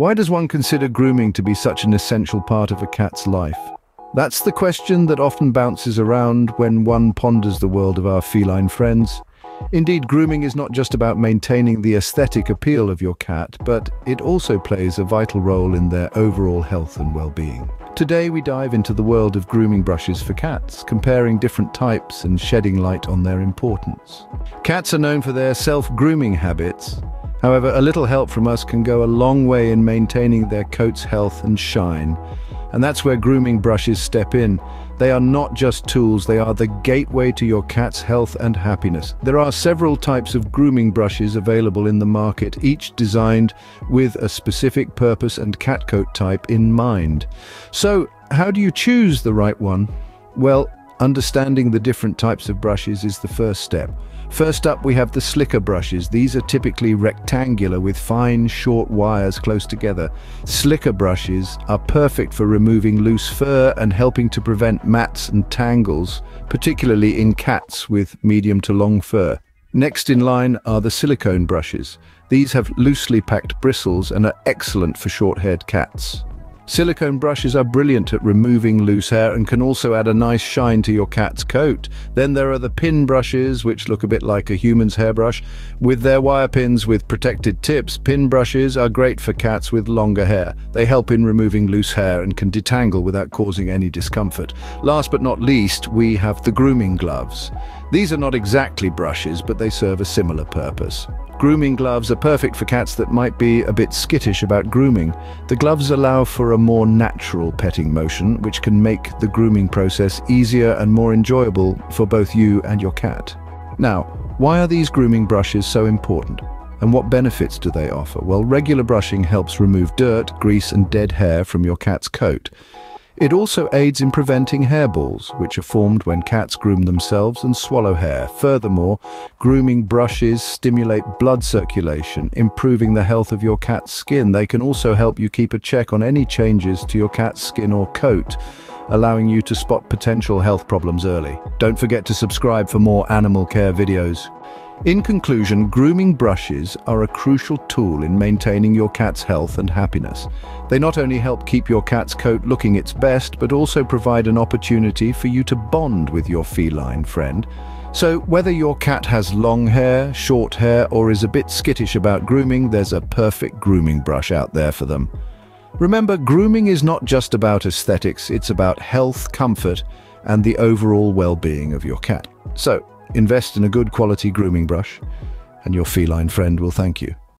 Why does one consider grooming to be such an essential part of a cat's life? That's the question that often bounces around when one ponders the world of our feline friends. Indeed, grooming is not just about maintaining the aesthetic appeal of your cat, but it also plays a vital role in their overall health and well-being. Today we dive into the world of grooming brushes for cats, comparing different types and shedding light on their importance. Cats are known for their self-grooming habits. However, a little help from us can go a long way in maintaining their coat's health and shine. And that's where grooming brushes step in. They are not just tools, they are the gateway to your cat's health and happiness. There are several types of grooming brushes available in the market, each designed with a specific purpose and cat coat type in mind. So, how do you choose the right one? Well, understanding the different types of brushes is the first step. First up, we have the slicker brushes. These are typically rectangular with fine, short wires close together. Slicker brushes are perfect for removing loose fur and helping to prevent mats and tangles, particularly in cats with medium to long fur. Next in line are the silicone brushes. These have loosely packed bristles and are excellent for short-haired cats. Silicone brushes are brilliant at removing loose hair and can also add a nice shine to your cat's coat. Then there are the pin brushes, which look a bit like a human's hairbrush. With their wire pins with protected tips, pin brushes are great for cats with longer hair. They help in removing loose hair and can detangle without causing any discomfort. Last but not least, we have the grooming gloves. These are not exactly brushes, but they serve a similar purpose. Grooming gloves are perfect for cats that might be a bit skittish about grooming. The gloves allow for a more natural petting motion, which can make the grooming process easier and more enjoyable for both you and your cat. Now, why are these grooming brushes so important? And what benefits do they offer? Well, regular brushing helps remove dirt, grease and dead hair from your cat's coat. It also aids in preventing hairballs, which are formed when cats groom themselves and swallow hair. Furthermore, grooming brushes stimulate blood circulation, improving the health of your cat's skin. They can also help you keep a check on any changes to your cat's skin or coat, allowing you to spot potential health problems early. Don't forget to subscribe for more animal care videos. In conclusion, grooming brushes are a crucial tool in maintaining your cat's health and happiness. They not only help keep your cat's coat looking its best, but also provide an opportunity for you to bond with your feline friend. So whether your cat has long hair, short hair, or is a bit skittish about grooming, there's a perfect grooming brush out there for them. Remember, grooming is not just about aesthetics, it's about health, comfort, and the overall well-being of your cat. So, Invest in a good quality grooming brush and your feline friend will thank you.